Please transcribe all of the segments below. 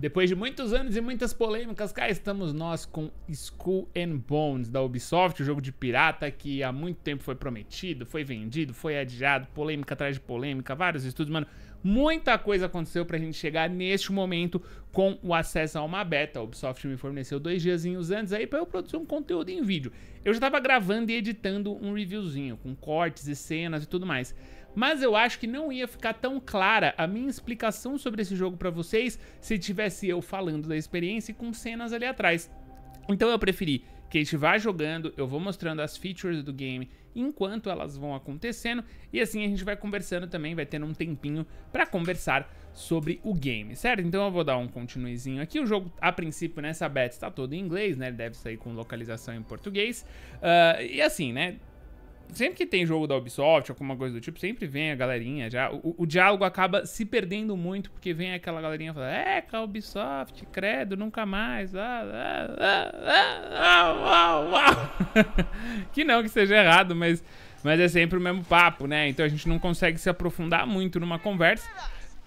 Depois de muitos anos e muitas polêmicas, cá estamos nós com Skull and Bones da Ubisoft, o jogo de pirata que há muito tempo foi prometido, foi vendido, foi adiado, polêmica atrás de polêmica, vários estudos, mano. Muita coisa aconteceu pra gente chegar neste momento com o acesso a uma beta. A Ubisoft me forneceu dois diazinhos antes aí para eu produzir um conteúdo em vídeo. Eu já tava gravando e editando um reviewzinho com cortes e cenas e tudo mais mas eu acho que não ia ficar tão clara a minha explicação sobre esse jogo para vocês se tivesse eu falando da experiência e com cenas ali atrás. Então eu preferi que a gente vá jogando, eu vou mostrando as features do game enquanto elas vão acontecendo e assim a gente vai conversando também, vai tendo um tempinho para conversar sobre o game, certo? Então eu vou dar um continuezinho aqui, o jogo a princípio nessa beta está todo em inglês, né? Ele deve sair com localização em português uh, e assim, né? Sempre que tem jogo da Ubisoft, alguma coisa do tipo, sempre vem a galerinha já. O, o diálogo acaba se perdendo muito, porque vem aquela galerinha falando, é, com a Ubisoft, credo, nunca mais. Ah, ah, ah, que não que seja errado, mas, mas é sempre o mesmo papo, né? Então a gente não consegue se aprofundar muito numa conversa.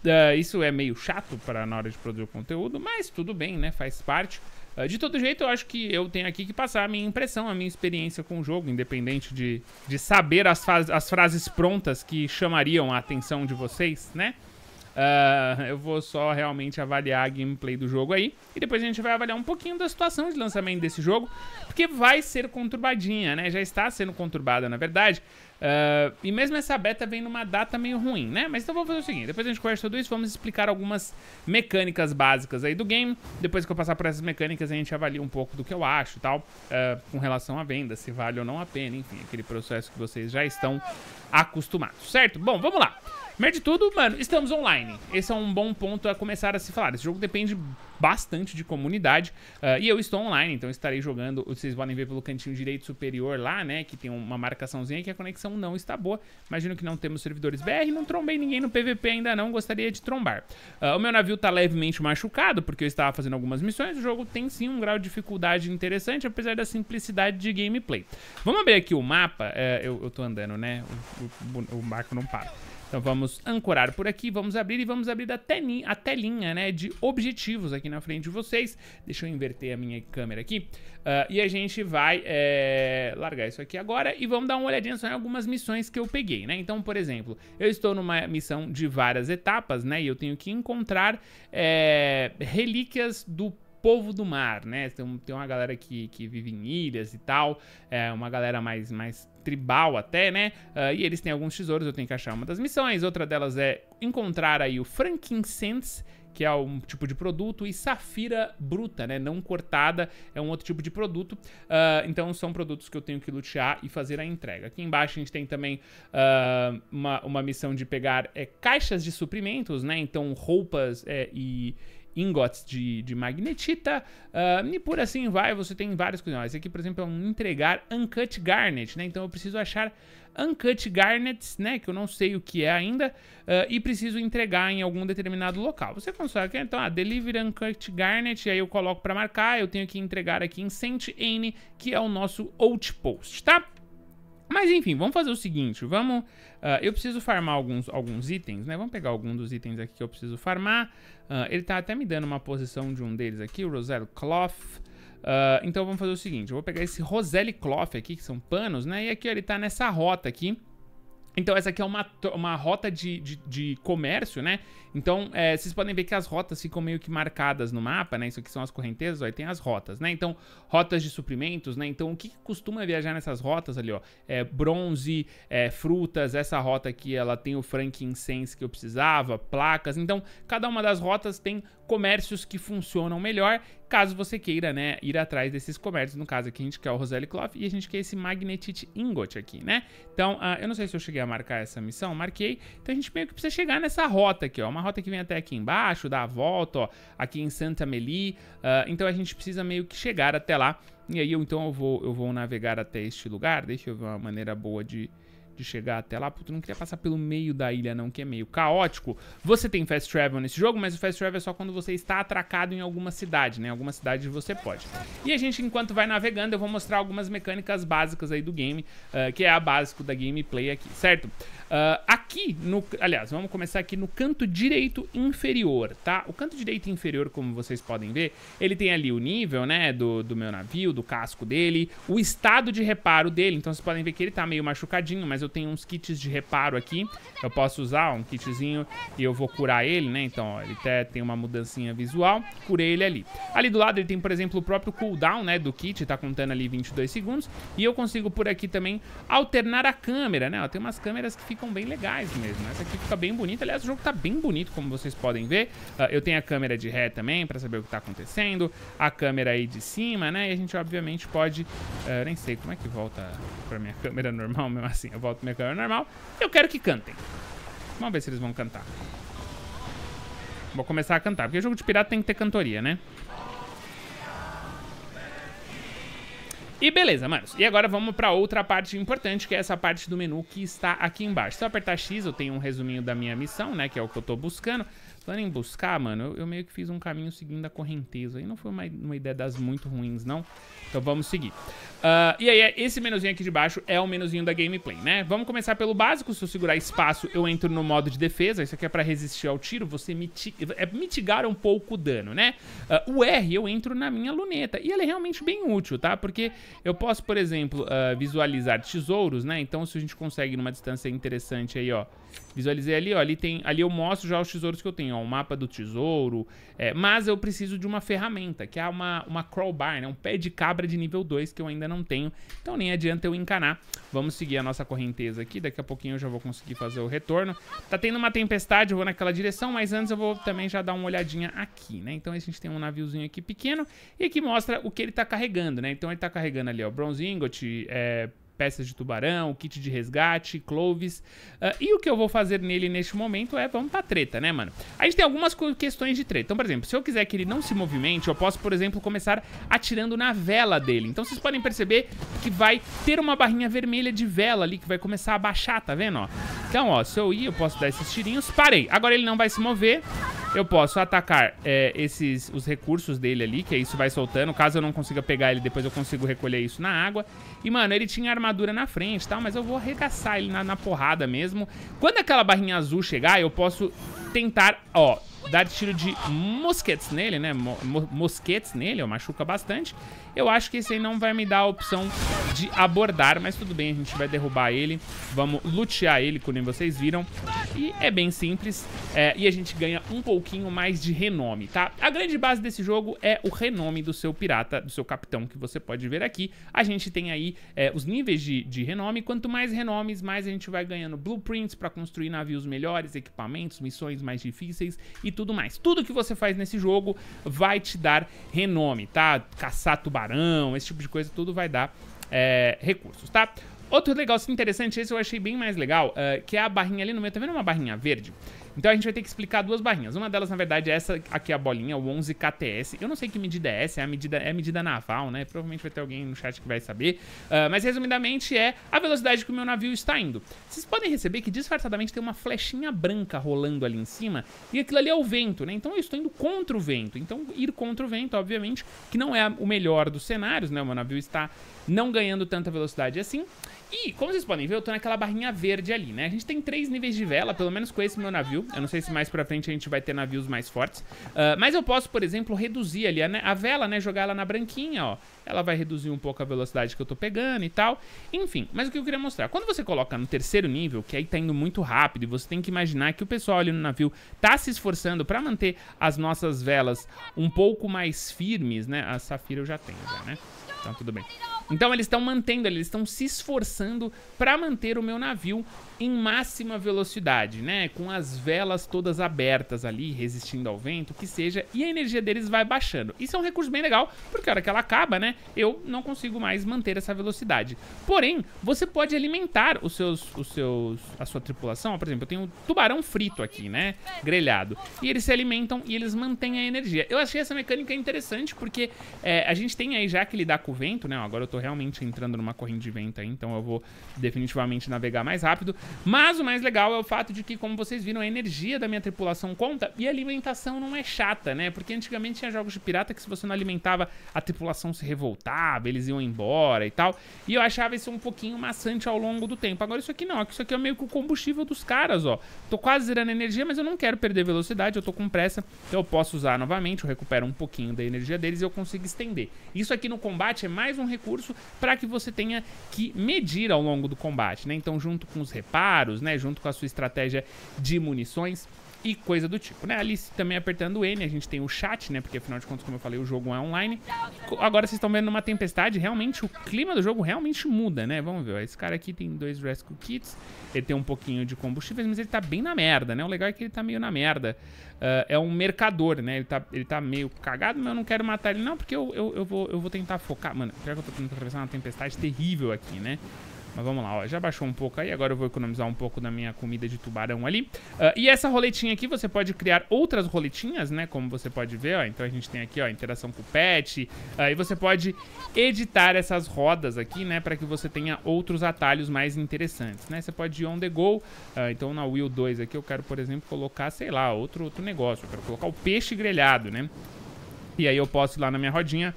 Uh, isso é meio chato para na hora de produzir o conteúdo, mas tudo bem, né? Faz parte. Uh, de todo jeito, eu acho que eu tenho aqui que passar a minha impressão, a minha experiência com o jogo, independente de, de saber as, as frases prontas que chamariam a atenção de vocês, né? Uh, eu vou só realmente avaliar a gameplay do jogo aí. E depois a gente vai avaliar um pouquinho da situação de lançamento desse jogo. Porque vai ser conturbadinha, né? Já está sendo conturbada, na verdade. Uh, e mesmo essa beta vem numa data meio ruim, né? Mas então vamos fazer o seguinte: depois a gente conversa tudo isso, vamos explicar algumas mecânicas básicas aí do game. Depois que eu passar por essas mecânicas, a gente avalia um pouco do que eu acho e tal, uh, com relação à venda, se vale ou não a pena, enfim, aquele processo que vocês já estão acostumados, certo? Bom, vamos lá. Primeiro de tudo, mano, estamos online. Esse é um bom ponto a começar a se falar. Esse jogo depende bastante de comunidade. Uh, e eu estou online, então estarei jogando. Vocês podem ver pelo cantinho direito superior lá, né? Que tem uma marcaçãozinha que a conexão não está boa. Imagino que não temos servidores BR. Não trombei ninguém no PVP ainda não. Gostaria de trombar. Uh, o meu navio está levemente machucado, porque eu estava fazendo algumas missões. O jogo tem sim um grau de dificuldade interessante, apesar da simplicidade de gameplay. Vamos abrir aqui o mapa. Uh, eu, eu tô andando, né? O, o, o barco não para. Então vamos ancorar por aqui, vamos abrir e vamos abrir a telinha, a telinha né, de objetivos aqui na frente de vocês. Deixa eu inverter a minha câmera aqui. Uh, e a gente vai é, largar isso aqui agora e vamos dar uma olhadinha só em algumas missões que eu peguei, né? Então, por exemplo, eu estou numa missão de várias etapas, né? E eu tenho que encontrar é, relíquias do povo do mar, né? Tem, tem uma galera que, que vive em ilhas e tal, é uma galera mais, mais tribal até, né? Uh, e eles têm alguns tesouros, eu tenho que achar uma das missões. Outra delas é encontrar aí o frankincense, que é um tipo de produto, e safira bruta, né? Não cortada, é um outro tipo de produto. Uh, então são produtos que eu tenho que lutear e fazer a entrega. Aqui embaixo a gente tem também uh, uma, uma missão de pegar é, caixas de suprimentos, né? Então roupas é, e ingots de, de magnetita uh, e por assim vai, você tem várias coisas. Esse aqui, por exemplo, é um entregar Uncut Garnet, né? Então eu preciso achar Uncut Garnets, né? Que eu não sei o que é ainda, uh, e preciso entregar em algum determinado local. Você consegue, então, ah, Deliver Uncut Garnet, e aí eu coloco para marcar, eu tenho que entregar aqui em Saint Anne, que é o nosso outpost, tá? Mas enfim, vamos fazer o seguinte, vamos... Uh, eu preciso farmar alguns, alguns itens, né? Vamos pegar algum dos itens aqui que eu preciso farmar. Uh, ele tá até me dando uma posição de um deles aqui, o Roselle Cloth. Uh, então vamos fazer o seguinte, eu vou pegar esse Roselle Cloth aqui, que são panos, né? E aqui ele tá nessa rota aqui. Então, essa aqui é uma, uma rota de, de, de comércio, né? Então, é, vocês podem ver que as rotas ficam meio que marcadas no mapa, né? Isso aqui são as correntezas, ó, e tem as rotas, né? Então, rotas de suprimentos, né? Então, o que, que costuma viajar nessas rotas ali, ó? É bronze, é, frutas, essa rota aqui, ela tem o frankincense que eu precisava, placas. Então, cada uma das rotas tem comércios que funcionam melhor, caso você queira, né, ir atrás desses comércios. No caso aqui, a gente quer o Roselle Cloth e a gente quer esse Magnetite Ingot aqui, né? Então, uh, eu não sei se eu cheguei a marcar essa missão, marquei. Então, a gente meio que precisa chegar nessa rota aqui, ó. Uma rota que vem até aqui embaixo, dá a volta, ó, aqui em Santa Meli. Uh, então, a gente precisa meio que chegar até lá. E aí, eu, então, eu vou, eu vou navegar até este lugar. Deixa eu ver uma maneira boa de de chegar até lá. Puta, não queria passar pelo meio da ilha não, que é meio caótico. Você tem fast travel nesse jogo, mas o fast travel é só quando você está atracado em alguma cidade, né? Em alguma cidade você pode. E a gente, enquanto vai navegando, eu vou mostrar algumas mecânicas básicas aí do game, uh, que é a básico da gameplay aqui, certo? Uh, aqui, no, aliás, vamos começar aqui no canto direito inferior, tá? O canto direito inferior, como vocês podem ver, ele tem ali o nível, né, do, do meu navio, do casco dele, o estado de reparo dele, então vocês podem ver que ele tá meio machucadinho, mas eu tenho uns kits de reparo aqui, eu posso usar um kitzinho e eu vou curar ele, né, então ó, ele até tem uma mudancinha visual, curei ele ali. Ali do lado ele tem, por exemplo, o próprio cooldown, né, do kit, tá contando ali 22 segundos, e eu consigo por aqui também alternar a câmera, né, ó, tem umas câmeras que ficam bem legais mesmo. Essa aqui fica bem bonita. Aliás, o jogo tá bem bonito, como vocês podem ver. Uh, eu tenho a câmera de ré também, pra saber o que tá acontecendo. A câmera aí de cima, né? E a gente, obviamente, pode... Uh, nem sei como é que volta pra minha câmera normal, mesmo assim. Eu volto pra minha câmera normal. Eu quero que cantem. Vamos ver se eles vão cantar. Vou começar a cantar, porque jogo de pirata tem que ter cantoria, né? E beleza, manos. E agora vamos pra outra parte importante, que é essa parte do menu que está aqui embaixo. Se eu apertar X, eu tenho um resuminho da minha missão, né? Que é o que eu tô buscando. Falando em buscar, mano, eu, eu, meio que fiz um caminho seguindo a correnteza. E não foi uma, uma ideia das muito ruins, não. Então vamos seguir. Uh, e aí, esse menuzinho aqui de baixo é o menuzinho da gameplay, né? Vamos começar pelo básico. Se eu segurar espaço, eu entro no modo de defesa. Isso aqui é pra resistir ao tiro. Você mitiga, é mitigar um pouco o dano, né? Uh, o R, eu entro na minha luneta. E ele é realmente bem útil, tá? Porque eu posso, por exemplo, uh, visualizar tesouros, né? Então, se a gente consegue numa distância interessante aí, ó Visualizei ali, ó, ali, tem, ali eu mostro já os tesouros que eu tenho, ó, o mapa do tesouro, é, mas eu preciso de uma ferramenta, que é uma, uma crowbar, né, um pé de cabra de nível 2 que eu ainda não tenho, então nem adianta eu encanar. Vamos seguir a nossa correnteza aqui, daqui a pouquinho eu já vou conseguir fazer o retorno. Tá tendo uma tempestade, eu vou naquela direção, mas antes eu vou também já dar uma olhadinha aqui, né, então a gente tem um naviozinho aqui pequeno e aqui mostra o que ele tá carregando, né, então ele tá carregando ali, ó, bronze ingot, é, peças de tubarão, kit de resgate, cloves. Uh, e o que eu vou fazer nele neste momento é, vamos pra treta, né, mano? A gente tem algumas questões de treta. Então, por exemplo, se eu quiser que ele não se movimente, eu posso, por exemplo, começar atirando na vela dele. Então, vocês podem perceber que vai ter uma barrinha vermelha de vela ali, que vai começar a baixar, tá vendo, ó? Então, ó, se eu ir, eu posso dar esses tirinhos. Parei. Agora ele não vai se mover. Eu posso atacar é, esses, os recursos dele ali, que isso vai soltando. Caso eu não consiga pegar ele, depois eu consigo recolher isso na água. E, mano, ele tinha armadura na frente e tal, mas eu vou arregaçar ele na, na porrada mesmo. Quando aquela barrinha azul chegar, eu posso tentar, ó, dar tiro de mosquetes nele, né? Mo mosquetes nele, ó, machuca bastante. Eu acho que esse aí não vai me dar a opção de abordar, mas tudo bem, a gente vai derrubar ele. Vamos lutear ele, como vocês viram. E é bem simples. É, e a gente ganha um pouquinho mais de renome, tá? A grande base desse jogo é o renome do seu pirata, do seu capitão, que você pode ver aqui. A gente tem aí é, os níveis de, de renome. Quanto mais renomes, mais a gente vai ganhando blueprints para construir navios melhores, equipamentos, missões mais difíceis e tudo mais. Tudo que você faz nesse jogo vai te dar renome, tá? Caçar tubarão tubarão, esse tipo de coisa, tudo vai dar é, recursos, tá? Outro legal, interessante, esse eu achei bem mais legal, uh, que é a barrinha ali no meio, tá vendo uma barrinha verde? Então a gente vai ter que explicar duas barrinhas. Uma delas, na verdade, é essa aqui, a bolinha, o 11KTS. Eu não sei que medida é essa, é a medida, é a medida naval, né? Provavelmente vai ter alguém no chat que vai saber. Uh, mas, resumidamente, é a velocidade que o meu navio está indo. Vocês podem receber que, disfarçadamente, tem uma flechinha branca rolando ali em cima. E aquilo ali é o vento, né? Então eu estou indo contra o vento. Então, ir contra o vento, obviamente, que não é o melhor dos cenários, né? O meu navio está não ganhando tanta velocidade assim. E, como vocês podem ver, eu tô naquela barrinha verde ali, né? A gente tem três níveis de vela, pelo menos com esse meu navio. Eu não sei se mais pra frente a gente vai ter navios mais fortes. Uh, mas eu posso, por exemplo, reduzir ali a, a, vela, né? Jogar ela na branquinha, ó. Ela vai reduzir um pouco a velocidade que eu tô pegando e tal. Enfim, mas o que eu queria mostrar. Quando você coloca no terceiro nível, que aí tá indo muito rápido, e você tem que imaginar que o pessoal ali no navio tá se esforçando pra manter as nossas velas um pouco mais firmes, né? A Safira eu já tenho, já, né? Então tudo bem. Então eles estão mantendo, eles estão se esforçando para manter o meu navio em máxima velocidade, né? Com as velas todas abertas ali, resistindo ao vento, que seja, e a energia deles vai baixando. Isso é um recurso bem legal, porque a hora que ela acaba, né? Eu não consigo mais manter essa velocidade. Porém, você pode alimentar os seus, os seus, a sua tripulação. Por exemplo, eu tenho tubarão frito aqui, né? Grelhado. E eles se alimentam e eles mantêm a energia. Eu achei essa mecânica interessante porque é, a gente tem aí já que lidar com com o vento, né? Agora eu tô realmente entrando numa corrente de vento aí, então eu vou definitivamente navegar mais rápido. Mas o mais legal é o fato de que, como vocês viram, a energia da minha tripulação conta e a alimentação não é chata, né? Porque antigamente tinha jogos de pirata que se você não alimentava, a tripulação se revoltava, eles iam embora e tal. E eu achava isso um pouquinho maçante ao longo do tempo. Agora isso aqui não, isso aqui é meio que o combustível dos caras, ó. Tô quase zerando energia, mas eu não quero perder velocidade, eu tô com pressa, então eu posso usar novamente, eu recupero um pouquinho da energia deles e eu consigo estender. Isso aqui no combate é mais um recurso para que você tenha que medir ao longo do combate, né? Então junto com os reparos, né, junto com a sua estratégia de munições, e coisa do tipo, né? Ali também apertando N, a gente tem o chat, né? Porque afinal de contas, como eu falei, o jogo é online. Agora vocês estão vendo numa tempestade, realmente o clima do jogo realmente muda, né? Vamos ver, ó, esse cara aqui tem dois Rescue Kits, ele tem um pouquinho de combustíveis, mas ele tá bem na merda, né? O legal é que ele tá meio na merda. Uh, é um mercador, né? Ele tá, ele tá meio cagado, mas eu não quero matar ele não, porque eu, eu, eu, vou, eu vou tentar focar... Mano, pior que eu tô tentando atravessar uma tempestade terrível aqui, né? Mas vamos lá, ó, já baixou um pouco aí, agora eu vou economizar um pouco da minha comida de tubarão ali. Uh, e essa roletinha aqui, você pode criar outras roletinhas, né, como você pode ver, ó. Então a gente tem aqui, ó, interação com o pet. Uh, e você pode editar essas rodas aqui, né, para que você tenha outros atalhos mais interessantes, né. Você pode ir on the go. Uh, então na Wheel 2 aqui eu quero, por exemplo, colocar, sei lá, outro, outro negócio. Eu quero colocar o peixe grelhado, né. E aí eu posso ir lá na minha rodinha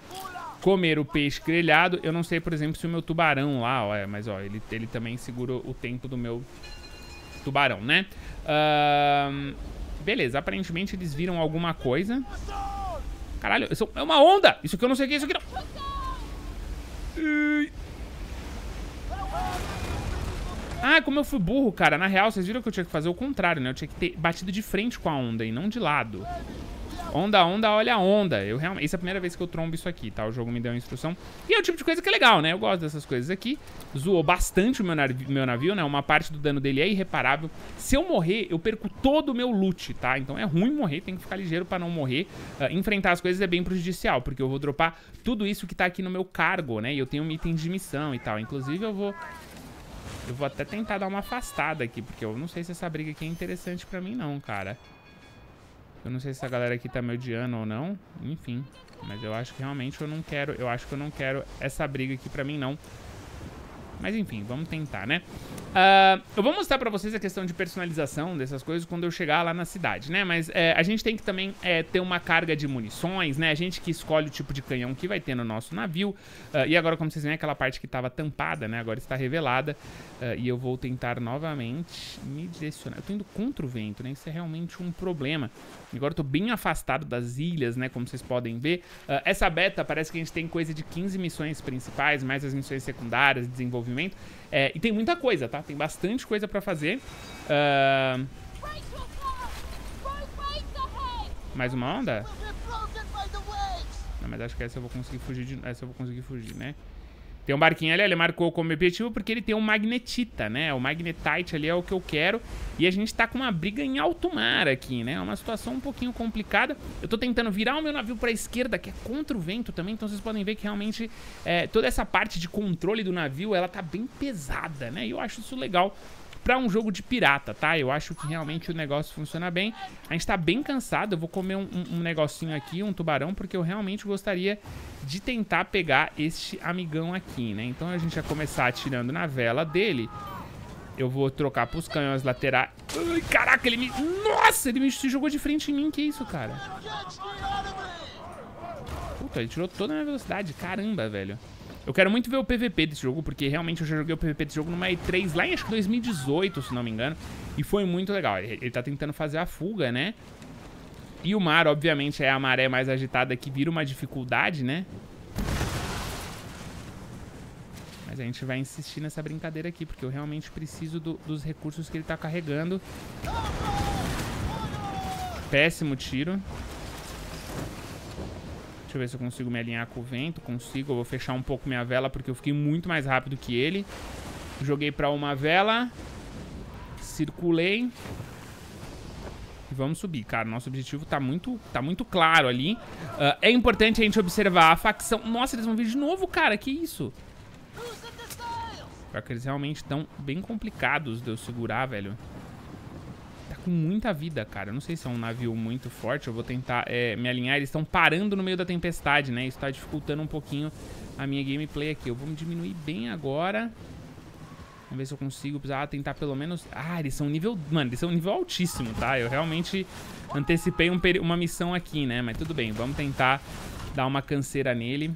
comer o peixe grelhado. Eu não sei, por exemplo, se o meu tubarão lá, ó, é, mas ó, ele, ele também segura o tempo do meu tubarão, né? Uh, beleza, aparentemente eles viram alguma coisa. Caralho, isso é uma onda! Isso aqui eu não sei o que é isso aqui não. Ah, como eu fui burro, cara. Na real, vocês viram que eu tinha que fazer o contrário, né? Eu tinha que ter batido de frente com a onda e não de lado. Onda, onda, olha a onda. Eu realmente... Essa é a primeira vez que eu trombo isso aqui, tá? O jogo me deu uma instrução. E é o tipo de coisa que é legal, né? Eu gosto dessas coisas aqui. Zoou bastante o meu, navio, meu navio, né? Uma parte do dano dele é irreparável. Se eu morrer, eu perco todo o meu loot, tá? Então é ruim morrer, tem que ficar ligeiro pra não morrer. Uh, enfrentar as coisas é bem prejudicial, porque eu vou dropar tudo isso que tá aqui no meu cargo, né? E eu tenho um item de missão e tal. Inclusive eu vou... Eu vou até tentar dar uma afastada aqui, porque eu não sei se essa briga aqui é interessante pra mim não, cara. Eu não sei se essa galera aqui tá me odiando ou não. Enfim. Mas eu acho que realmente eu não quero... Eu acho que eu não quero essa briga aqui pra mim, não. Mas enfim, vamos tentar, né? Uh, eu vou mostrar pra vocês a questão de personalização dessas coisas quando eu chegar lá na cidade, né? Mas é, a gente tem que também é, ter uma carga de munições, né? A gente que escolhe o tipo de canhão que vai ter no nosso navio. Uh, e agora, como vocês veem, aquela parte que estava tampada, né? Agora está revelada. Uh, e eu vou tentar novamente me direcionar. Eu tô indo contra o vento, né? Isso é realmente um problema. Agora eu tô bem afastado das ilhas, né? Como vocês podem ver. essa beta parece que a gente tem coisa de 15 missões principais, mais as missões secundárias, desenvolvimento. É, e tem muita coisa, tá? Tem bastante coisa pra fazer. Uh... Mais uma onda? Não, mas acho que essa eu vou conseguir fugir de... Essa eu vou conseguir fugir, né? Tem um barquinho ali, ele marcou como objetivo porque ele tem um magnetita, né? O magnetite ali é o que eu quero. E a gente tá com uma briga em alto mar aqui, né? É uma situação um pouquinho complicada. Eu tô tentando virar o meu navio pra esquerda, que é contra o vento também. Então vocês podem ver que realmente é, toda essa parte de controle do navio, ela tá bem pesada, né? E eu acho isso legal pra um jogo de pirata, tá? Eu acho que realmente o negócio funciona bem. A gente tá bem cansado, eu vou comer um, um, negocinho aqui, um tubarão, porque eu realmente gostaria de tentar pegar este amigão aqui, né? Então a gente vai começar atirando na vela dele. Eu vou trocar pros canhões laterais. Ai, caraca, ele me... Nossa, ele me jogou de frente em mim, que isso, cara? Puta, ele tirou toda a minha velocidade. Caramba, velho. Eu quero muito ver o PVP desse jogo, porque realmente eu já joguei o PVP desse jogo numa E3 lá em acho que 2018, se não me engano. E foi muito legal. Ele, ele tá tentando fazer a fuga, né? E o mar, obviamente, é a maré mais agitada que vira uma dificuldade, né? Mas a gente vai insistir nessa brincadeira aqui, porque eu realmente preciso do, dos recursos que ele tá carregando. Péssimo tiro. Eu ver se eu consigo me alinhar com o vento. Consigo, eu vou fechar um pouco minha vela porque eu fiquei muito mais rápido que ele. Joguei pra uma vela. Circulei. E vamos subir, cara. Nosso objetivo tá muito, tá muito claro ali. Uh, é importante a gente observar a facção... Nossa, eles vão vir de novo, cara. Que isso? Pior que eles realmente estão bem complicados de eu segurar, velho com muita vida, cara. Eu não sei se é um navio muito forte. Eu vou tentar é, me alinhar. Eles estão parando no meio da tempestade, né? Isso tá dificultando um pouquinho a minha gameplay aqui. Eu vou me diminuir bem agora. Vamos ver se eu consigo precisar tentar pelo menos... Ah, eles são nível... Mano, eles são nível altíssimo, tá? Eu realmente antecipei um peri... uma missão aqui, né? Mas tudo bem, vamos tentar dar uma canseira nele.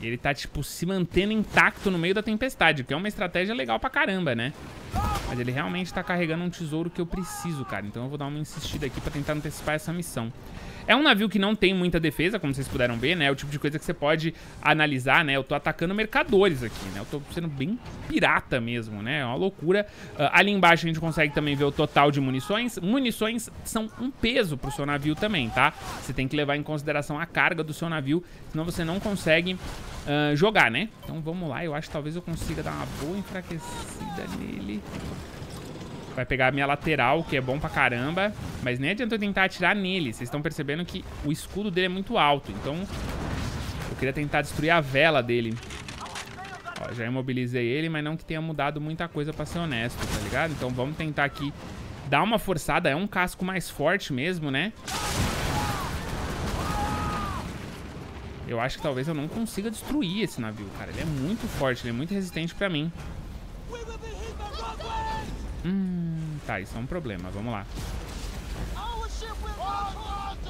E ele tá, tipo, se mantendo intacto no meio da tempestade, que é uma estratégia legal pra caramba, né? Mas ele realmente tá carregando um tesouro que eu preciso, cara. Então eu vou dar uma insistida aqui pra tentar antecipar essa missão. É um navio que não tem muita defesa, como vocês puderam ver, né? É o tipo de coisa que você pode analisar, né? Eu tô atacando mercadores aqui, né? Eu tô sendo bem pirata mesmo, né? É uma loucura. Uh, ali embaixo a gente consegue também ver o total de munições. Munições são um peso pro seu navio também, tá? Você tem que levar em consideração a carga do seu navio, senão você não consegue uh, jogar, né? Então vamos lá, eu acho que talvez eu consiga dar uma boa enfraquecida nele. Vai pegar a minha lateral, que é bom pra caramba. Mas nem adianta eu tentar atirar nele. Vocês estão percebendo que o escudo dele é muito alto. Então, eu queria tentar destruir a vela dele. Ó, já imobilizei ele, mas não que tenha mudado muita coisa pra ser honesto, tá ligado? Então vamos tentar aqui dar uma forçada. É um casco mais forte mesmo, né? Eu acho que talvez eu não consiga destruir esse navio, cara. Ele é muito forte, ele é muito resistente pra mim. Hum, tá, isso é um problema. Vamos lá.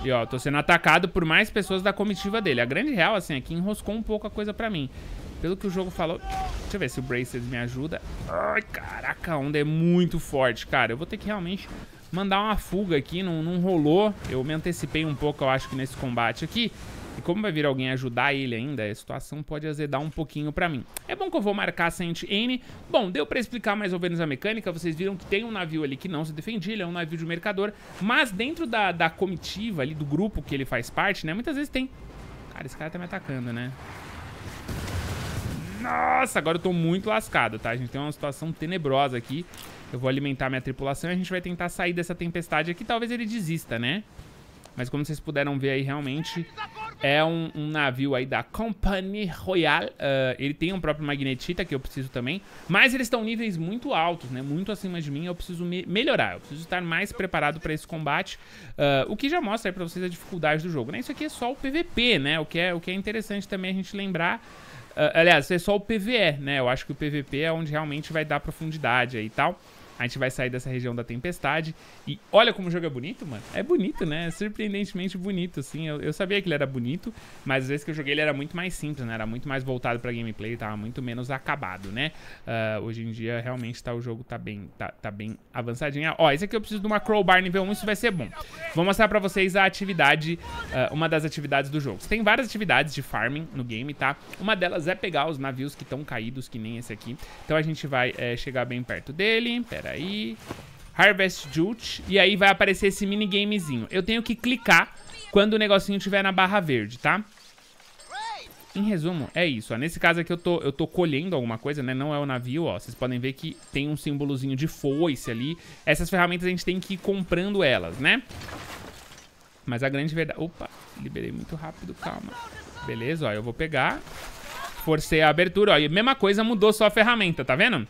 E ó, tô sendo atacado por mais pessoas da comitiva dele. A grande real, assim, aqui enroscou um pouco a coisa pra mim. Pelo que o jogo falou... Deixa eu ver se o Braced me ajuda. Ai, caraca, a onda é muito forte, cara. Eu vou ter que realmente mandar uma fuga aqui. Não, não rolou. Eu me antecipei um pouco, eu acho que nesse combate aqui. E como vai vir alguém ajudar ele ainda, a situação pode azedar um pouquinho pra mim. É bom que eu vou marcar Saint N. Bom, deu pra explicar mais ou menos a mecânica. Vocês viram que tem um navio ali que não se defendia, ele é um navio de mercador. Mas dentro da, da comitiva ali, do grupo que ele faz parte, né, muitas vezes tem... Cara, esse cara tá me atacando, né? Nossa, agora eu tô muito lascado, tá? A gente tem uma situação tenebrosa aqui. Eu vou alimentar minha tripulação e a gente vai tentar sair dessa tempestade aqui. Talvez ele desista, né? Mas como vocês puderam ver aí, realmente é um, um navio aí da Compagnie Royale. Uh, ele tem um próprio magnetita, que eu preciso também. Mas eles estão níveis muito altos, né? Muito acima de mim. Eu preciso me melhorar. Eu preciso estar mais preparado para esse combate. Uh, o que já mostra aí pra vocês a dificuldade do jogo, né? Isso aqui é só o PVP, né? O que é, o que é interessante também a gente lembrar. Uh, aliás, é só o PVE, né? Eu acho que o PVP é onde realmente vai dar profundidade aí e tal. A gente vai sair dessa região da tempestade. E olha como o jogo é bonito, mano. É bonito, né? É surpreendentemente bonito, assim. Eu, eu, sabia que ele era bonito, mas às vezes que eu joguei ele era muito mais simples, né? Era muito mais voltado pra gameplay, tava muito menos acabado, né? Uh, hoje em dia, realmente, tá, o jogo tá bem, tá, tá bem avançadinho. Ó, esse aqui eu preciso de uma crowbar nível 1, isso vai ser bom. Vou mostrar pra vocês a atividade, uh, uma das atividades do jogo. Tem várias atividades de farming no game, tá? Uma delas é pegar os navios que estão caídos, que nem esse aqui. Então a gente vai é, chegar bem perto dele. Pera aí. Harvest Jute. E aí vai aparecer esse minigamezinho. Eu tenho que clicar quando o negocinho estiver na barra verde, tá? Em resumo, é isso, ó. Nesse caso aqui eu tô, eu tô colhendo alguma coisa, né? Não é o navio, ó. Vocês podem ver que tem um símbolozinho de foice ali. Essas ferramentas a gente tem que ir comprando elas, né? Mas a grande verdade... Opa, liberei muito rápido, calma. Beleza, ó, eu vou pegar. Forcei a abertura, ó. E a mesma coisa, mudou só a ferramenta, tá vendo?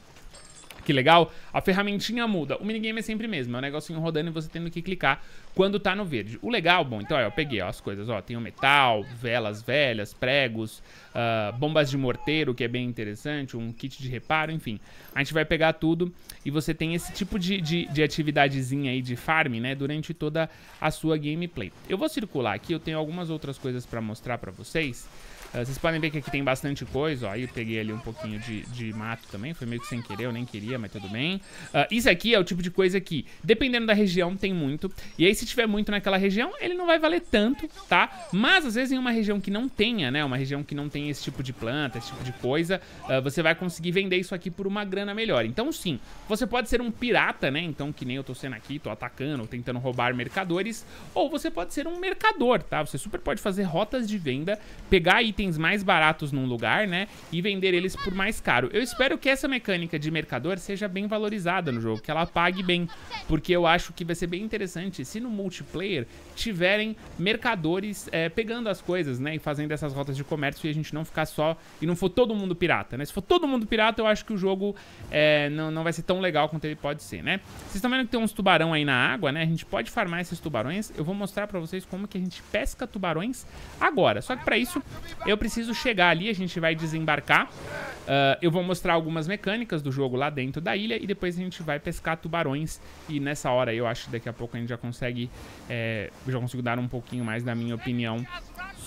Que legal, a ferramentinha muda. O minigame é sempre mesmo, é um negocinho rodando e você tendo que clicar quando tá no verde. O legal, bom, então ó, eu peguei ó, as coisas, ó, tem o metal, velas velhas, pregos, uh, bombas de morteiro, que é bem interessante, um kit de reparo, enfim. A gente vai pegar tudo e você tem esse tipo de, de, de atividadezinha aí de farm, né, durante toda a sua gameplay. Eu vou circular aqui, eu tenho algumas outras coisas pra mostrar pra vocês. Uh, vocês podem ver que aqui tem bastante coisa, ó. Aí eu peguei ali um pouquinho de, de mato também, foi meio que sem querer, eu nem queria, mas tudo bem. Uh, isso aqui é o tipo de coisa que, dependendo da região, tem muito. E aí, se tiver muito naquela região, ele não vai valer tanto, tá? Mas, às vezes, em uma região que não tenha, né? Uma região que não tem esse tipo de planta, esse tipo de coisa, uh, você vai conseguir vender isso aqui por uma grana melhor. Então, sim, você pode ser um pirata, né? Então, que nem eu tô sendo aqui, tô atacando, tentando roubar mercadores. Ou você pode ser um mercador, tá? Você super pode fazer rotas de venda, pegar itens itens mais baratos num lugar, né? E vender eles por mais caro. Eu espero que essa mecânica de mercador seja bem valorizada no jogo, que ela pague bem. Porque eu acho que vai ser bem interessante se no multiplayer tiverem mercadores é, pegando as coisas, né? E fazendo essas rotas de comércio e a gente não ficar só... E não for todo mundo pirata, né? Se for todo mundo pirata, eu acho que o jogo é, não, não vai ser tão legal quanto ele pode ser, né? Vocês estão vendo que tem uns tubarão aí na água, né? A gente pode farmar esses tubarões. Eu vou mostrar pra vocês como que a gente pesca tubarões agora. Só que pra isso, eu preciso chegar ali, a gente vai desembarcar. Uh, eu vou mostrar algumas mecânicas do jogo lá dentro da ilha e depois a gente vai pescar tubarões. E nessa hora eu acho que daqui a pouco a gente já consegue... É, já consigo dar um pouquinho mais da minha opinião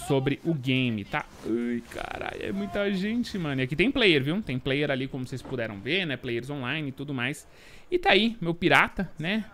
sobre o game, tá? Ai, caralho, é muita gente, mano. E aqui tem player, viu? Tem player ali, como vocês puderam ver, né? Players online e tudo mais. E tá aí, meu pirata, né?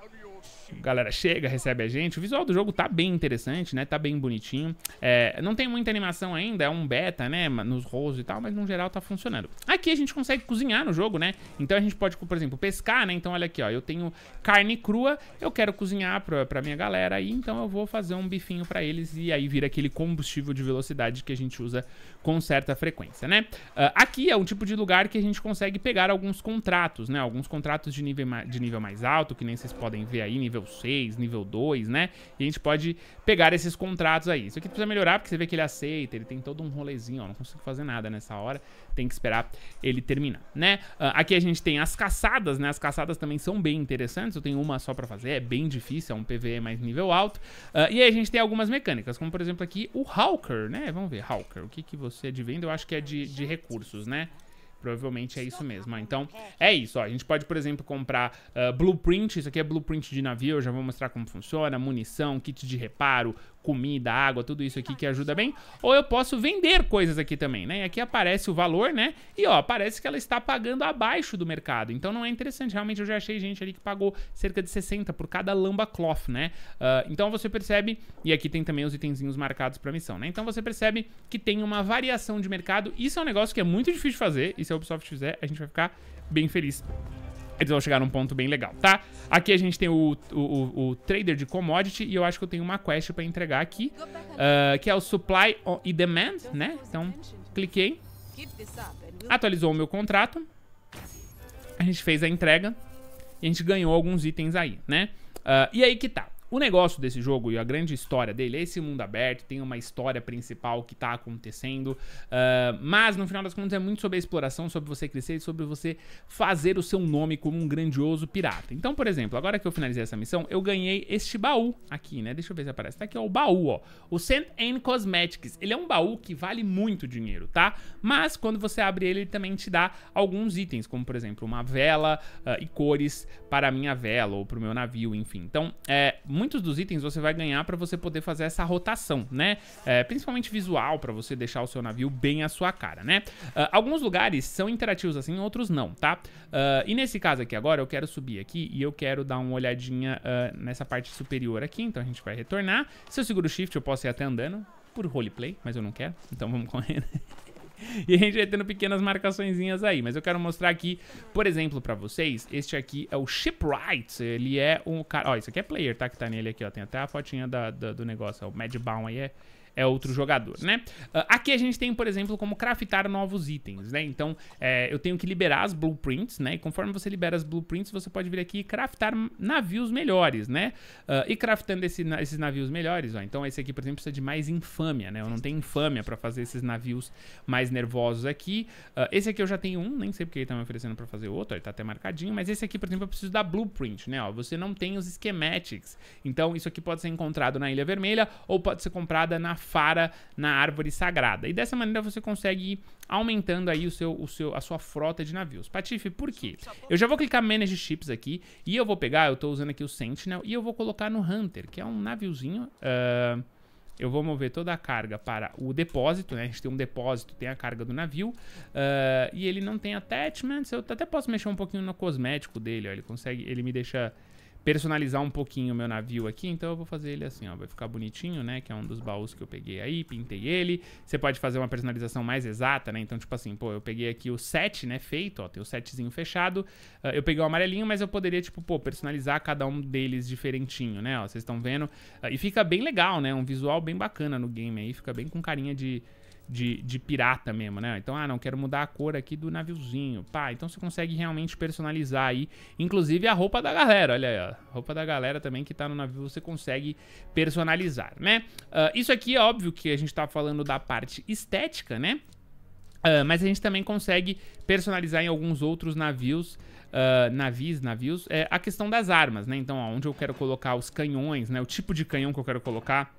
Galera chega, recebe a gente. O visual do jogo tá bem interessante, né? Tá bem bonitinho. É, não tem muita animação ainda, é um beta, né? Nos rolls e tal, mas no geral tá funcionando. Aqui a gente consegue cozinhar no jogo, né? Então a gente pode, por exemplo, pescar, né? Então olha aqui, ó. Eu tenho carne crua, eu quero cozinhar pra, pra minha galera aí, então eu vou fazer um bifinho pra eles e aí vira aquele combustível de velocidade que a gente usa com certa frequência, né? Uh, aqui é um tipo de lugar que a gente consegue pegar alguns contratos, né? Alguns contratos de nível, de nível mais alto, que nem vocês podem ver aí, nível 6, nível 2, né? E a gente pode pegar esses contratos aí. Isso aqui precisa melhorar, porque você vê que ele aceita, ele tem todo um rolezinho, ó. Não consigo fazer nada nessa hora, tem que esperar ele terminar, né? Uh, aqui a gente tem as caçadas, né? As caçadas também são bem interessantes, eu tenho uma só pra fazer, é bem difícil, é um PVE mais nível alto. Uh, e aí a gente tem algumas mecânicas, como por exemplo aqui o Hawker, né? Vamos ver, Hawker, o que que você é de venda? Eu acho que é de, de recursos, né? Provavelmente é isso mesmo. Então, é isso. Ó. A gente pode, por exemplo, comprar uh, blueprint. Isso aqui é blueprint de navio. Eu já vou mostrar como funciona. Munição, kit de reparo, comida, água, tudo isso aqui que ajuda bem. Ou eu posso vender coisas aqui também, né? E aqui aparece o valor, né? E, ó, parece que ela está pagando abaixo do mercado. Então, não é interessante. Realmente, eu já achei gente ali que pagou cerca de 60 por cada lamba cloth, né? Uh, então, você percebe... E aqui tem também os itenzinhos marcados para missão, né? Então, você percebe que tem uma variação de mercado. Isso é um negócio que é muito difícil de fazer. Isso se a Ubisoft fizer, a gente vai ficar bem feliz. Eles vão chegar num ponto bem legal, tá? Aqui a gente tem o, o, o, o trader de commodity e eu acho que eu tenho uma quest pra entregar aqui, uh, que é o supply e demand, né? Então, cliquei. Atualizou o meu contrato. A gente fez a entrega e a gente ganhou alguns itens aí, né? Uh, e aí que tá. O negócio desse jogo e a grande história dele é esse mundo aberto, tem uma história principal que tá acontecendo, uh, mas no final das contas é muito sobre a exploração, sobre você crescer e sobre você fazer o seu nome como um grandioso pirata. Então, por exemplo, agora que eu finalizei essa missão, eu ganhei este baú aqui, né? Deixa eu ver se aparece. Tá aqui, ó, o baú, ó. O St. Anne Cosmetics. Ele é um baú que vale muito dinheiro, tá? Mas quando você abre ele, ele também te dá alguns itens, como por exemplo, uma vela uh, e cores para a minha vela ou para o meu navio, enfim. Então, é muitos dos itens você vai ganhar para você poder fazer essa rotação, né? É, principalmente visual, para você deixar o seu navio bem à sua cara, né? Uh, alguns lugares são interativos assim, outros não, tá? Uh, e nesse caso aqui agora, eu quero subir aqui e eu quero dar uma olhadinha uh, nessa parte superior aqui, então a gente vai retornar. Se eu seguro o Shift, eu posso ir até andando por roleplay, mas eu não quero, então vamos correndo. e a gente vai tendo pequenas marcaçõezinhas aí. Mas eu quero mostrar aqui, por exemplo, pra vocês, este aqui é o Shipwright. Ele é um cara... Ó, isso aqui é player, tá? Que tá nele aqui, ó. Tem até a fotinha da, da do negócio, ó. O Mad Baum aí é é outro jogador, né? Uh, aqui a gente tem, por exemplo, como craftar novos itens, né? Então, é, eu tenho que liberar as blueprints, né? E conforme você libera as blueprints, você pode vir aqui e craftar navios melhores, né? Uh, e craftando esse, esses navios melhores, ó. Então, esse aqui, por exemplo, precisa de mais infâmia, né? Eu não tenho infâmia pra fazer esses navios mais nervosos aqui. Uh, esse aqui eu já tenho um, nem sei porque ele tá me oferecendo pra fazer outro, ele tá até marcadinho. Mas esse aqui, por exemplo, eu preciso da blueprint, né? Ó, você não tem os schematics. Então, isso aqui pode ser encontrado na Ilha Vermelha ou pode ser comprada na Fara na árvore sagrada. E dessa maneira você consegue ir aumentando aí o seu, o seu, a sua frota de navios. Patife, por quê? Eu já vou clicar Manage Ships aqui e eu vou pegar, eu estou usando aqui o Sentinel e eu vou colocar no Hunter, que é um naviozinho... Uh, eu vou mover toda a carga para o depósito, né? A gente tem um depósito, tem a carga do navio. Uh, e ele não tem attachments. Eu até posso mexer um pouquinho no cosmético dele, ó. Ele consegue, ele me deixa personalizar um pouquinho o meu navio aqui, então eu vou fazer ele assim, ó, vai ficar bonitinho, né, que é um dos baús que eu peguei aí, pintei ele. Você pode fazer uma personalização mais exata, né, então tipo assim, pô, eu peguei aqui o set, né, feito, ó, tem o setzinho fechado, uh, eu peguei o amarelinho, mas eu poderia, tipo, pô, personalizar cada um deles diferentinho, né, ó, vocês estão vendo, uh, e fica bem legal, né, um visual bem bacana no game aí, fica bem com carinha de de, de pirata mesmo, né? Então, ah, não, quero mudar a cor aqui do naviozinho. Pá, então você consegue realmente personalizar aí, inclusive a roupa da galera, olha aí, ó. Roupa da galera também que tá no navio você consegue personalizar, né? Uh, isso aqui é óbvio que a gente tá falando da parte estética, né? Uh, mas a gente também consegue personalizar em alguns outros navios, uh, navios, navios, é, a questão das armas, né? Então, ó, onde eu quero colocar os canhões, né? O tipo de canhão que eu quero colocar.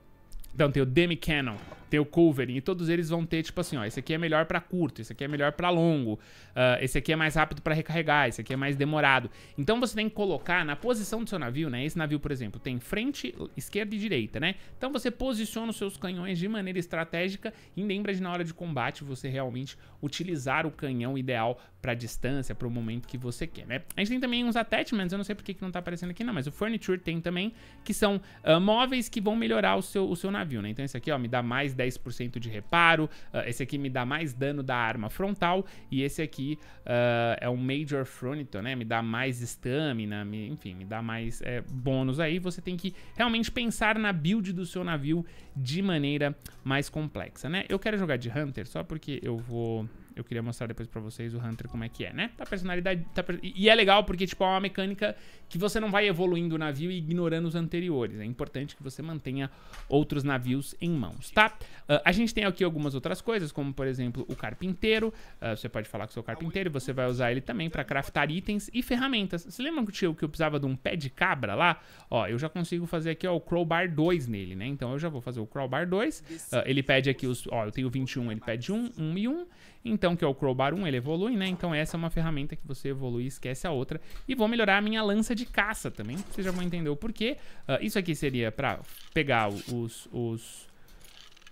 Então, tem o Demi Cannon, tem o Culverin, e todos eles vão ter, tipo assim, ó, esse aqui é melhor para curto, esse aqui é melhor para longo, uh, esse aqui é mais rápido para recarregar, esse aqui é mais demorado. Então você tem que colocar na posição do seu navio, né? Esse navio, por exemplo, tem frente, esquerda e direita, né? Então você posiciona os seus canhões de maneira estratégica e lembra de na hora de combate você realmente utilizar o canhão ideal para distância, para o momento que você quer, né? A gente tem também uns attachments, eu não sei porque que não tá aparecendo aqui não, mas o furniture tem também, que são uh, móveis que vão melhorar o seu, o seu navio, né? Então esse aqui, ó, me dá mais 10% de reparo. Uh, esse aqui me dá mais dano da arma frontal. E esse aqui uh, é um Major Frontal, né? Me dá mais stamina, me, enfim, me dá mais é, bônus aí. Você tem que realmente pensar na build do seu navio de maneira mais complexa, né? Eu quero jogar de Hunter só porque eu vou eu queria mostrar depois pra vocês o Hunter como é que é, né? A personalidade... Tá, e é legal porque, tipo, é uma mecânica que você não vai evoluindo o navio e ignorando os anteriores. É importante que você mantenha outros navios em mãos, tá? Uh, a gente tem aqui algumas outras coisas, como, por exemplo, o carpinteiro. Uh, você pode falar com o seu carpinteiro e você vai usar ele também pra craftar itens e ferramentas. Você lembra que eu, que eu precisava de um pé de cabra lá? Ó, eu já consigo fazer aqui, ó, o Crowbar 2 nele, né? Então eu já vou fazer o Crowbar 2. Uh, ele pede aqui os... Ó, eu tenho 21, ele pede 1, 1 e 1. Então, que é o Crowbar 1, ele evolui, né? Então essa é uma ferramenta que você evolui e esquece a outra. E vou melhorar a minha lança de caça também, vocês já vão entender o porquê. Uh, isso aqui seria pra pegar os, os,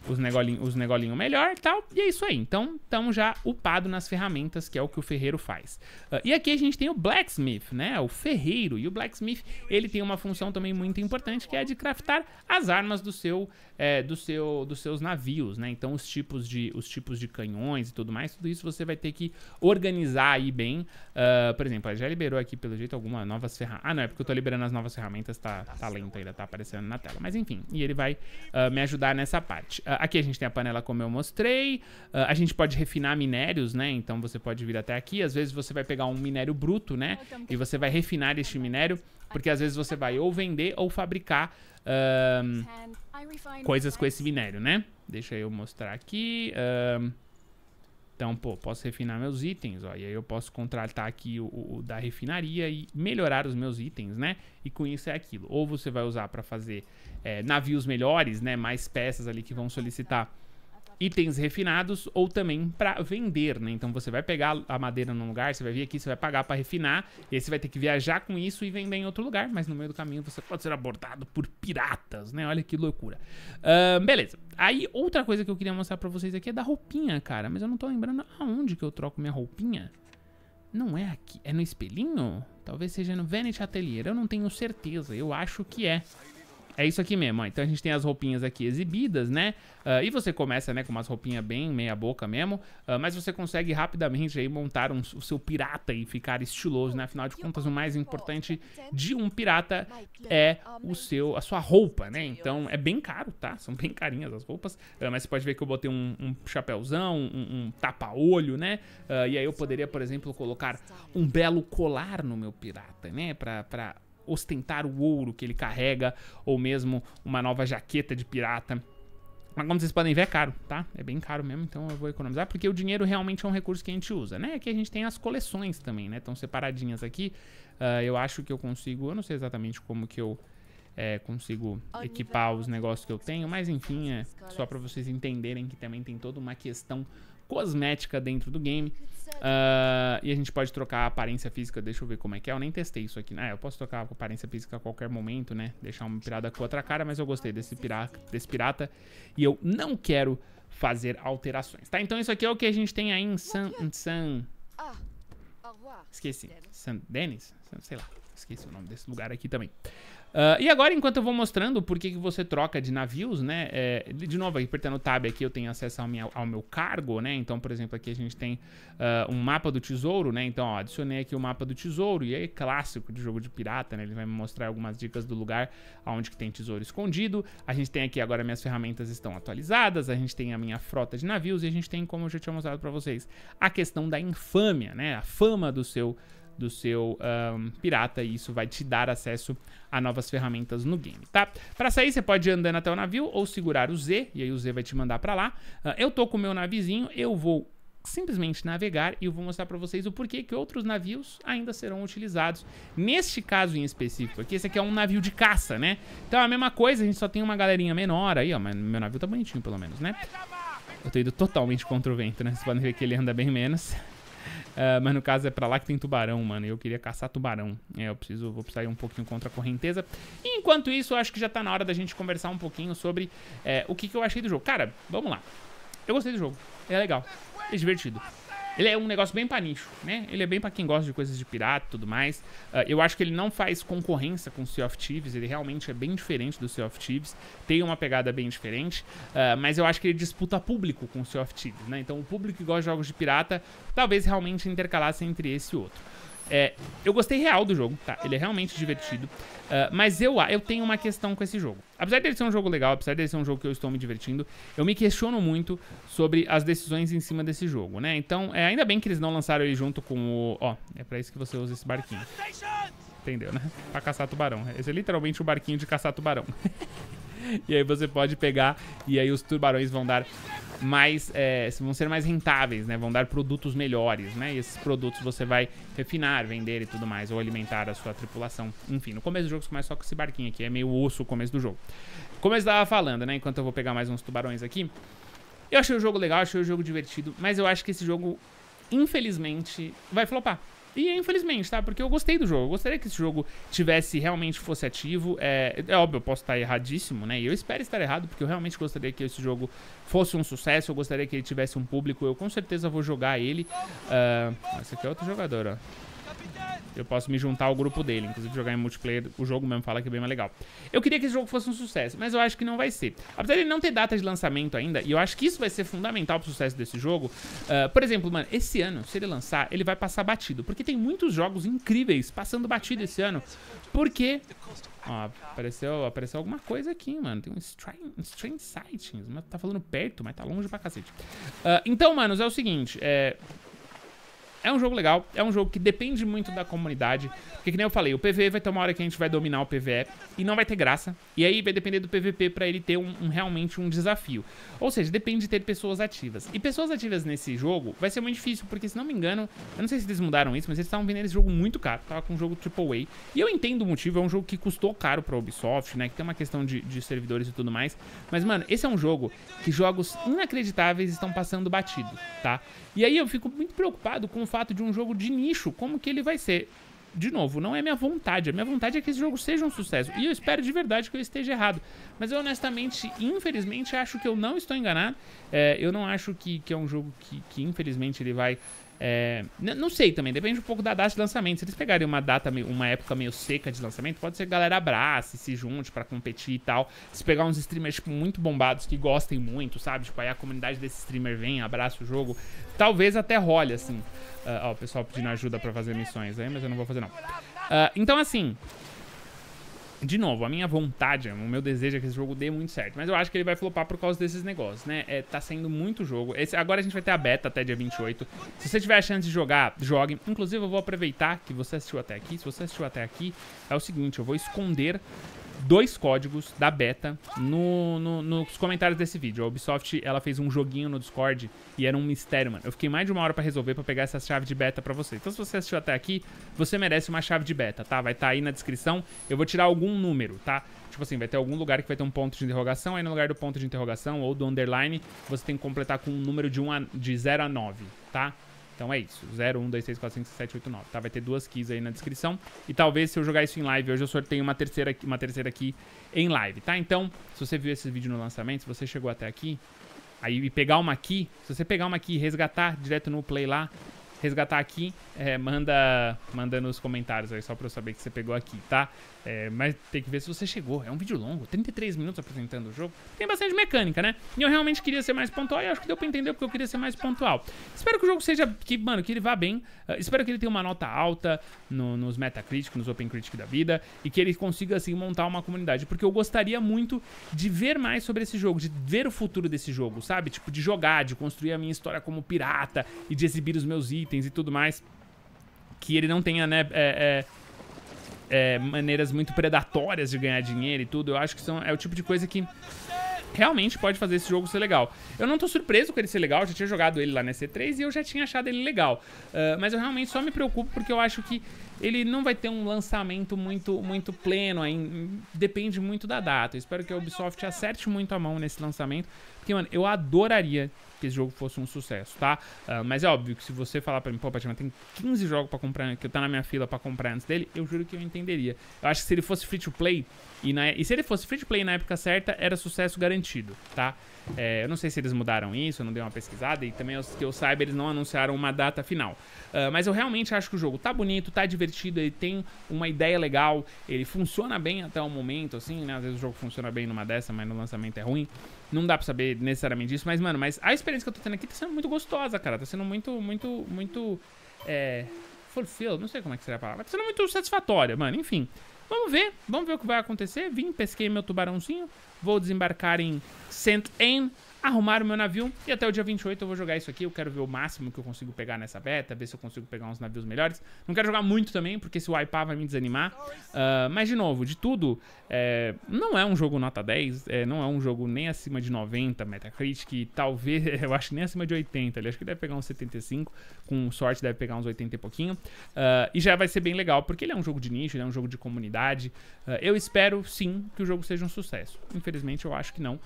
os negolinhos os negolinho melhor e tal. E é isso aí. Então, estamos já upado nas ferramentas, que é o que o ferreiro faz. Uh, e aqui a gente tem o blacksmith, né? O ferreiro. E o blacksmith, ele tem uma função também muito importante, que é a de craftar as armas do seu, é, do seu, dos seus navios, né? Então, os tipos, de, os tipos de canhões e tudo mais, tudo isso você vai ter que organizar aí bem. Uh, por exemplo, já liberou aqui, pelo jeito, algumas novas ferramentas. Ah, não, é porque eu tô liberando as novas ferramentas, tá, tá lento ainda, tá aparecendo na tela. Mas enfim, e ele vai uh, me ajudar nessa parte. Uh, aqui a gente tem a panela como eu mostrei. Uh, a gente pode refinar minérios, né? Então você pode vir até aqui. Às vezes você vai pegar um minério bruto, né? E você vai refinar este minério. Porque às vezes você vai ou vender ou fabricar coisas com esse minério, né? Deixa eu mostrar aqui. Então, pô, posso refinar meus itens, ó. E aí eu posso contratar aqui o, o, da refinaria e melhorar os meus itens, né? E com isso é aquilo. Ou você vai usar para fazer é, navios melhores, né? Mais peças ali que vão solicitar itens refinados ou também para vender, né? Então você vai pegar a madeira num lugar, você vai vir aqui, você vai pagar para refinar, e aí você vai ter que viajar com isso e vender em outro lugar, mas no meio do caminho você pode ser abordado por piratas, né? Olha que loucura. Uh, beleza. Aí outra coisa que eu queria mostrar para vocês aqui é da roupinha, cara, mas eu não tô lembrando aonde que eu troco minha roupinha. Não é aqui, é no espelhinho? Talvez seja no Vanity Atelier, eu não tenho certeza, eu acho que é. É isso aqui mesmo, ó. Então a gente tem as roupinhas aqui exibidas, né? Uh, e você começa, né, com umas roupinhas bem meia boca mesmo, uh, mas você consegue rapidamente aí montar um, o seu pirata e ficar estiloso, né? Afinal de contas, o mais importante de um pirata é o seu, a sua roupa, né? Então é bem caro, tá? São bem carinhas as roupas, uh, mas você pode ver que eu botei um, um chapéuzão, um, um tapa-olho, né? e aí eu poderia, por exemplo, colocar um belo colar no meu pirata, né? Pra, pra ostentar o ouro que ele carrega, ou mesmo uma nova jaqueta de pirata. Mas como vocês podem ver, é caro, tá? É bem caro mesmo, então eu vou economizar, porque o dinheiro realmente é um recurso que a gente usa, né? Aqui a gente tem as coleções também, né? Estão separadinhas aqui. Uh, eu acho que eu consigo, eu não sei exatamente como que eu é, consigo equipar os negócios que eu tenho, mas enfim, é só para vocês entenderem que também tem toda uma questão cosmética dentro do game. Uh, e a gente pode trocar a aparência física, deixa eu ver como é que é. Eu nem testei isso aqui, né? Eu posso trocar a aparência física a qualquer momento, né? Deixar uma pirata com outra cara, mas eu gostei desse pirata, desse pirata. E eu não quero fazer alterações, tá? Então isso aqui é o que a gente tem aí em San... Em San... Esqueci. San Denis? Sei lá. Esqueci o nome desse lugar aqui também. Uh, e agora, enquanto eu vou mostrando por que, você troca de navios, né? É, de novo, apertando o tab aqui, eu tenho acesso ao, minha, ao meu cargo, né? Então, por exemplo, aqui a gente tem uh, um mapa do tesouro, né? Então, ó, adicionei aqui o mapa do tesouro, e aí clássico de jogo de pirata, né? Ele vai me mostrar algumas dicas do lugar onde que tem tesouro escondido. A gente tem aqui agora minhas ferramentas estão atualizadas, a gente tem a minha frota de navios, e a gente tem, como eu já tinha mostrado para vocês, a questão da infâmia, né? A fama do seu do seu um, pirata e isso vai te dar acesso a novas ferramentas no game, tá? Para sair, você pode ir andando até o navio ou segurar o Z, e aí o Z vai te mandar para lá. Uh, eu tô com o meu navizinho, eu vou simplesmente navegar e eu vou mostrar para vocês o porquê que outros navios ainda serão utilizados. Neste caso em específico aqui, esse aqui é um navio de caça, né? Então é a mesma coisa, a gente só tem uma galerinha menor aí, ó, mas meu navio tá bonitinho pelo menos, né? Eu tô indo totalmente contra o vento, né? Vocês podem ver que ele anda bem menos. Uh, mas no caso é pra lá que tem tubarão, mano. E eu queria caçar tubarão. É, eu preciso, vou precisar ir um pouquinho contra a correnteza. E enquanto isso, acho que já tá na hora da gente conversar um pouquinho sobre é, o que, que eu achei do jogo. Cara, vamos lá. Eu gostei do jogo. É legal. É divertido. Ele é um negócio bem pra nicho, né? Ele é bem pra quem gosta de coisas de pirata e tudo mais. Uh, eu acho que ele não faz concorrência com o Sea of Thieves, ele realmente é bem diferente do Sea of Thieves, tem uma pegada bem diferente, uh, mas eu acho que ele disputa público com o Sea of Thieves, né? Então o público que gosta de jogos de pirata, talvez realmente intercalasse entre esse e outro. É, eu gostei real do jogo, tá? Ele é realmente divertido. Uh, mas eu, eu tenho uma questão com esse jogo. Apesar dele ser um jogo legal, apesar dele ser um jogo que eu estou me divertindo, eu me questiono muito sobre as decisões em cima desse jogo, né? Então, é, ainda bem que eles não lançaram ele junto com o... Ó, é pra isso que você usa esse barquinho. Entendeu, né? Pra caçar tubarão. Esse é literalmente o barquinho de caçar tubarão. e aí você pode pegar e aí os tubarões vão dar mais, é, vão ser mais rentáveis, né? Vão dar produtos melhores, né? E esses produtos você vai refinar, vender e tudo mais, ou alimentar a sua tripulação. Enfim, no começo do jogo você começa só com esse barquinho aqui, é meio osso o começo do jogo. Como eu estava falando, né? Enquanto eu vou pegar mais uns tubarões aqui. Eu achei o jogo legal, achei o jogo divertido, mas eu acho que esse jogo, infelizmente, vai flopar. E infelizmente, tá? Porque eu gostei do jogo. Eu gostaria que esse jogo tivesse realmente fosse ativo. É, é óbvio, eu posso estar erradíssimo, né? E eu espero estar errado, porque eu realmente gostaria que esse jogo fosse um sucesso. Eu gostaria que ele tivesse um público. Eu com certeza vou jogar ele. Uh, esse aqui é outro jogador, ó. Eu posso me juntar ao grupo dele, inclusive jogar em multiplayer, o jogo mesmo fala que é bem mais legal. Eu queria que esse jogo fosse um sucesso, mas eu acho que não vai ser. Apesar de ele não ter data de lançamento ainda, e eu acho que isso vai ser fundamental pro sucesso desse jogo. Uh, por exemplo, mano, esse ano, se ele lançar, ele vai passar batido, porque tem muitos jogos incríveis passando batido esse ano. Porque Ó, apareceu, apareceu alguma coisa aqui, mano. Tem um Strange, Sightings. Tá falando perto, mas tá longe pra cacete. Uh, então, manos, é o seguinte. É, é um jogo legal, é um jogo que depende muito da comunidade. Porque, que nem eu falei, o PvE vai ter uma hora que a gente vai dominar o PvE e não vai ter graça. E aí vai depender do PvP pra ele ter um, um, realmente um desafio. Ou seja, depende de ter pessoas ativas. E pessoas ativas nesse jogo vai ser muito difícil, porque se não me engano, eu não sei se eles mudaram isso, mas eles estavam vendendo esse jogo muito caro. Tava com um jogo AAA. E eu entendo o motivo, é um jogo que custou caro pra Ubisoft, né? Que tem uma questão de, de servidores e tudo mais. Mas, mano, esse é um jogo que jogos inacreditáveis estão passando batido, tá? E aí eu fico muito preocupado com o fato de um jogo de nicho, como que ele vai ser. De novo, não é minha vontade. A minha vontade é que esse jogo seja um sucesso. E eu espero de verdade que eu esteja errado. Mas eu honestamente, infelizmente, acho que eu não estou enganado. É, eu não acho que, que é um jogo que, que infelizmente, ele vai é, não sei também, depende um pouco da data de lançamento. Se eles pegarem uma data, uma época meio seca de lançamento, pode ser que a galera abrace, se junte para competir e tal. Se pegar uns streamers tipo, muito bombados que gostem muito, sabe? Tipo, aí a comunidade desse streamer vem, abraça o jogo. Talvez até role, assim. Uh, ó, o pessoal pedindo ajuda para fazer missões aí, mas eu não vou fazer não. Uh, então, assim, de novo, a minha vontade, o meu desejo é que esse jogo dê muito certo. Mas eu acho que ele vai flopar por causa desses negócios, né? É, tá sendo muito jogo. Esse, agora a gente vai ter a beta até dia 28. Se você tiver a chance de jogar, jogue. Inclusive, eu vou aproveitar que você assistiu até aqui. Se você assistiu até aqui, é o seguinte, eu vou esconder dois códigos da beta no, no, nos comentários desse vídeo. A Ubisoft, ela fez um joguinho no Discord e era um mistério, mano. Eu fiquei mais de uma hora pra resolver pra pegar essa chave de beta pra você. Então se você assistiu até aqui, você merece uma chave de beta, tá? Vai estar tá aí na descrição. Eu vou tirar algum número, tá? Tipo assim, vai ter algum lugar que vai ter um ponto de interrogação, aí no lugar do ponto de interrogação ou do underline, você tem que completar com um número de, 1 a, de 0 a 9, tá? Então é isso, 0, 1, 2, 3, 4, 5, 6, 7, 8, 9, tá? Vai ter duas keys aí na descrição. E talvez se eu jogar isso em live hoje, eu sorteio uma terceira, uma terceira key em live, tá? Então, se você viu esse vídeo no lançamento, se você chegou até aqui, aí pegar uma key, se você pegar uma key e resgatar direto no play lá, resgatar aqui, é, manda, manda nos comentários aí, só pra eu saber que você pegou aqui, tá? É, mas tem que ver se você chegou. É um vídeo longo, 33 minutos apresentando o jogo. Tem bastante mecânica, né? E eu realmente queria ser mais pontual e acho que deu pra entender porque eu queria ser mais pontual. Espero que o jogo seja, que, mano, que ele vá bem. Uh, espero que ele tenha uma nota alta no, nos Metacritic, nos Open Critic da vida e que ele consiga, assim, montar uma comunidade. Porque eu gostaria muito de ver mais sobre esse jogo, de ver o futuro desse jogo, sabe? Tipo, de jogar, de construir a minha história como pirata e de exibir os meus itens e tudo mais. Que ele não tenha, né, é, é, é, maneiras muito predatórias de ganhar dinheiro e tudo. Eu acho que são, é o tipo de coisa que realmente pode fazer esse jogo ser legal. Eu não tô surpreso com ele ser legal, eu já tinha jogado ele lá na C3 e eu já tinha achado ele legal. Uh, mas eu realmente só me preocupo porque eu acho que ele não vai ter um lançamento muito, muito pleno, depende muito da data. Eu espero que a Ubisoft acerte muito a mão nesse lançamento, porque, mano, eu adoraria que esse jogo fosse um sucesso, tá? Uh, mas é óbvio que se você falar pra mim, pô, Patima, tem 15 jogos pra comprar, que eu tá na minha fila pra comprar antes dele, eu juro que eu entenderia. Eu acho que se ele fosse free to play, e, na, e se ele fosse free to play na época certa, era sucesso garantido, tá? É, eu não sei se eles mudaram isso, eu não dei uma pesquisada, e também que eu saiba, eles não anunciaram uma data final. Uh, mas eu realmente acho que o jogo tá bonito, tá divertido, ele tem uma ideia legal, ele funciona bem até o momento, assim, né? Às vezes o jogo funciona bem numa dessa, mas no lançamento é ruim. Não dá pra saber necessariamente disso, mas, mano, mas a experiência que eu tô tendo aqui tá sendo muito gostosa, cara. Tá sendo muito, muito, muito. É. Fulfilled, não sei como é que seria a palavra. Tá sendo muito satisfatória, mano. Enfim. Vamos ver, vamos ver o que vai acontecer. Vim, pesquei meu tubarãozinho. Vou desembarcar em St. Anne arrumar o meu navio e até o dia 28 eu vou jogar isso aqui. Eu quero ver o máximo que eu consigo pegar nessa beta, ver se eu consigo pegar uns navios melhores. Não quero jogar muito também, porque se wipear vai me desanimar. Uh, mas, de novo, de tudo, é, não é um jogo nota 10, é, não é um jogo nem acima de 90 Metacritic, talvez, eu acho nem acima de 80, ele acho que deve pegar uns 75, com sorte deve pegar uns 80 e pouquinho. Uh, e já vai ser bem legal, porque ele é um jogo de nicho, ele é um jogo de comunidade. Uh, eu espero, sim, que o jogo seja um sucesso. Infelizmente, eu acho que não.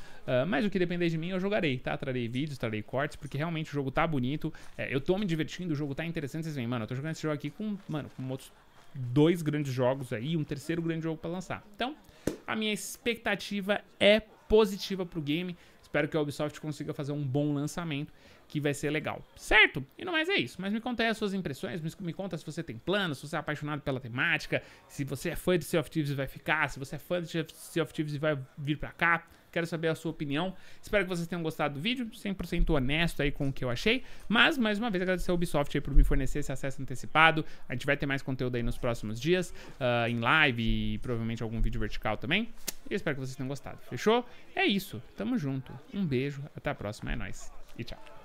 mas o que depender de mim, eu jogarei, tá? Trarei vídeos, trarei cortes, porque realmente o jogo tá bonito. É, eu tô me divertindo, o jogo tá interessante. Vocês veem, mano, eu tô jogando esse jogo aqui com, mano, com outros dois grandes jogos aí, um terceiro grande jogo pra lançar. Então, a minha expectativa é positiva pro game. Espero que a Ubisoft consiga fazer um bom lançamento que vai ser legal, certo? E não mais é isso, mas me conta aí as suas impressões, me, me conta se você tem planos, se você é apaixonado pela temática, se você é fã de Sea of Thieves e vai ficar, se você é fã de Sea of Thieves e vai vir pra cá, quero saber a sua opinião. Espero que vocês tenham gostado do vídeo, 100% honesto aí com o que eu achei, mas mais uma vez agradecer ao Ubisoft aí por me fornecer esse acesso antecipado, a gente vai ter mais conteúdo aí nos próximos dias, uh, em live e provavelmente algum vídeo vertical também, e espero que vocês tenham gostado, fechou? É isso, tamo junto, um beijo, até a próxima, é nóis, e tchau.